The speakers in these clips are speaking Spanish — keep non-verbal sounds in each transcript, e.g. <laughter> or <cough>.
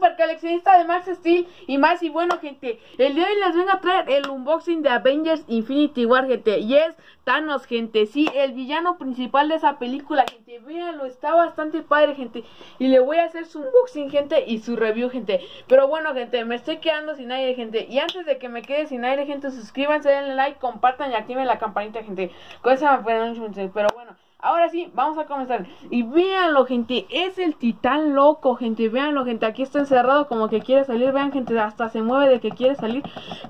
super coleccionista de Max Steel y más. Y bueno, gente, el día de hoy les vengo a traer el unboxing de Avengers Infinity War, gente. Y es Thanos, gente. Sí, el villano principal de esa película, gente. Véanlo, está bastante padre, gente. Y le voy a hacer su unboxing, gente, y su review, gente. Pero bueno, gente, me estoy quedando sin aire, gente. Y antes de que me quede sin aire, gente, suscríbanse, denle like, compartan y activen la campanita, gente. Con eso me Pero bueno. Ahora sí, vamos a comenzar. Y véanlo, gente. Es el titán loco, gente. Véanlo, gente. Aquí está encerrado como que quiere salir. Vean, gente. Hasta se mueve de que quiere salir.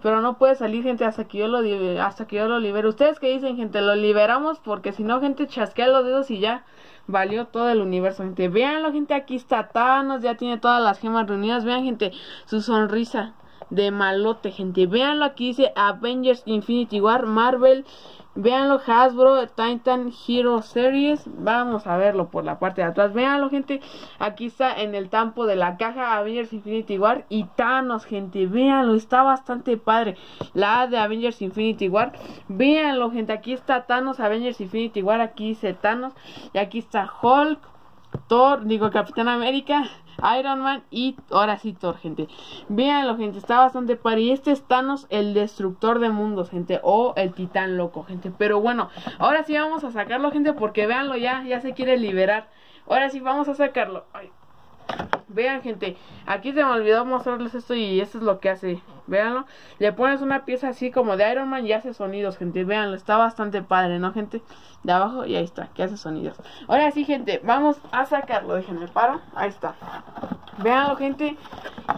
Pero no puede salir, gente, hasta que yo lo, hasta que yo lo libere. Ustedes que dicen, gente, lo liberamos. Porque si no, gente, chasquea los dedos y ya valió todo el universo, gente. Véanlo, gente. Aquí está Thanos. Ya tiene todas las gemas reunidas. Vean, gente, su sonrisa de malote, gente. Véanlo, aquí dice Avengers Infinity War, Marvel. Véanlo, Hasbro, Titan Hero Series. Vamos a verlo por la parte de atrás. Véanlo, gente. Aquí está en el tampo de la caja Avengers Infinity War y Thanos, gente. Véanlo, está bastante padre. La de Avengers Infinity War. Véanlo, gente. Aquí está Thanos, Avengers Infinity War. Aquí dice Thanos. Y aquí está Hulk, Thor, digo Capitán América. Iron Man y ahora sí Thor, gente. Véanlo, gente, está bastante padre. Y este es Thanos, el destructor de mundos, gente. O el titán loco, gente. Pero bueno, ahora sí vamos a sacarlo, gente, porque véanlo ya, ya se quiere liberar. Ahora sí vamos a sacarlo. Vean, gente, aquí se me olvidó mostrarles esto y esto es lo que hace. Véanlo. Le pones una pieza así como de Iron Man y hace sonidos, gente. Véanlo, está bastante padre, ¿no, gente? De abajo y ahí está, que hace sonidos. Ahora sí, gente, vamos a sacarlo. Déjenme paro. Ahí está. Véanlo, gente.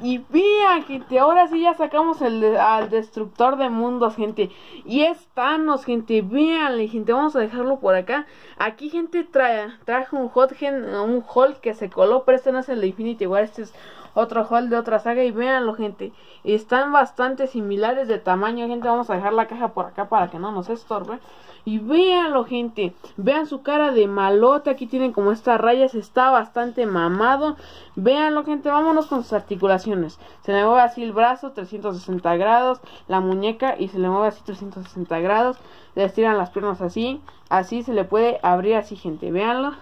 Y vean, gente, ahora sí ya sacamos el al destructor de mundos, gente. Y es Thanos, gente. Véanle, gente. Vamos a dejarlo por acá. Aquí, gente, trae, traje un hot un Hulk que se coló, pero este no es el de Infinity War. Este es otro Hulk de otra saga. Y véanlo, gente. Están bastante similares de tamaño, gente. Vamos a dejar la caja por acá para que no nos estorbe. Y véanlo, gente. Vean su cara de malote. Aquí tienen como estas rayas. Está bastante mamado. Véanlo, gente. Vámonos con sus articulaciones. Se le mueve así el brazo, 360 grados. La muñeca y se le mueve así 360 grados. Le estiran las piernas así. Así se le puede abrir así, gente. Véanlo.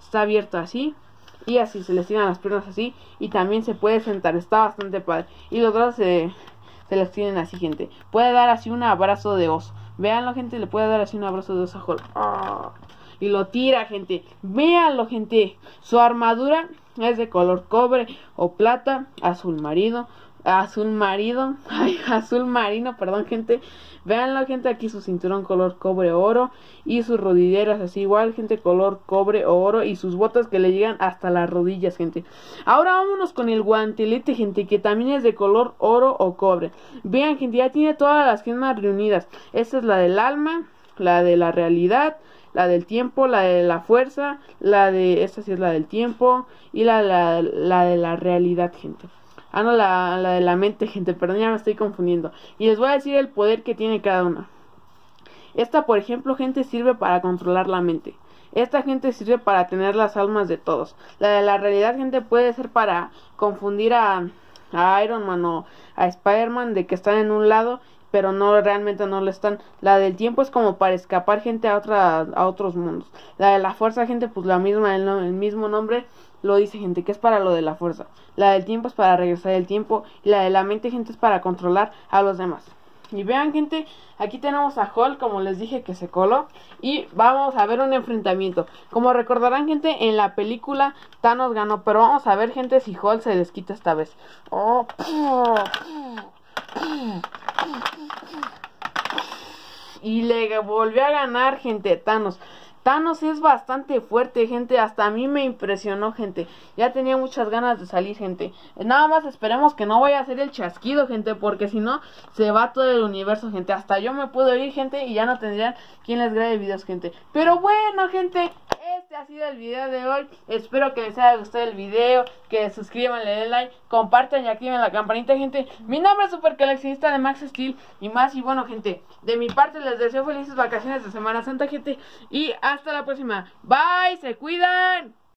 Está abierto así y así se le estiran las piernas así y también se puede sentar está bastante padre. Y los brazos se, se les tienen así gente. Puede dar así un abrazo de oso. Veanlo, gente, le puede dar así un abrazo de oso ah, y lo tira, gente. Véanlo, gente. Su armadura es de color cobre o plata, azul marido, azul marido, <laughs> ay, azul marino, perdón, gente. Veanlo, gente, aquí su cinturón color cobre oro y sus rodilleras así igual, gente, color cobre oro y sus botas que le llegan hasta las rodillas, gente. Ahora vámonos con el guantelete, gente, que también es de color oro o cobre. Vean, gente, ya tiene todas las gemas reunidas. Esta es la del alma, la de la realidad, la del tiempo, la de la fuerza, la de, esta sí es la del tiempo y la, la, la de la realidad, gente. Ah, no, la, la de la mente, gente, perdón, ya me estoy confundiendo. Y les voy a decir el poder que tiene cada una. Esta, por ejemplo, gente, sirve para controlar la mente. Esta gente sirve para tener las almas de todos. La de la realidad, gente, puede ser para confundir a, a Iron Man o a Spider-Man de que están en un lado, pero no realmente no lo están. La del tiempo es como para escapar gente a otra, a otros mundos. La de la fuerza, gente, pues la misma, el mismo nombre lo dice gente, que es para lo de la fuerza. La del tiempo es para regresar el tiempo y la de la mente, gente, es para controlar a los demás. Y vean, gente, aquí tenemos a Hulk, como les dije, que se coló. Y vamos a ver un enfrentamiento. Como recordarán, gente, en la película Thanos ganó. Pero vamos a ver, gente, si Hulk se desquita esta vez. Oh. Y le volvió a ganar, gente, Thanos. Thanos es bastante fuerte, gente. Hasta a mí me impresionó, gente. Ya tenía muchas ganas de salir, gente. Nada más esperemos que no vaya a ser el chasquido, gente. Porque si no, se va todo el universo, gente. Hasta yo me puedo ir, gente. Y ya no tendrían quien les grabe videos, gente. Pero bueno, gente este ha sido el video de hoy. Espero que les haya gustado el video. Que suscriban, le den like, compartan y activen la campanita, gente. Mi nombre es Super de Max Steel y más. Y bueno, gente, de mi parte les deseo felices vacaciones de Semana Santa, gente. Y hasta la próxima. Bye, se cuidan.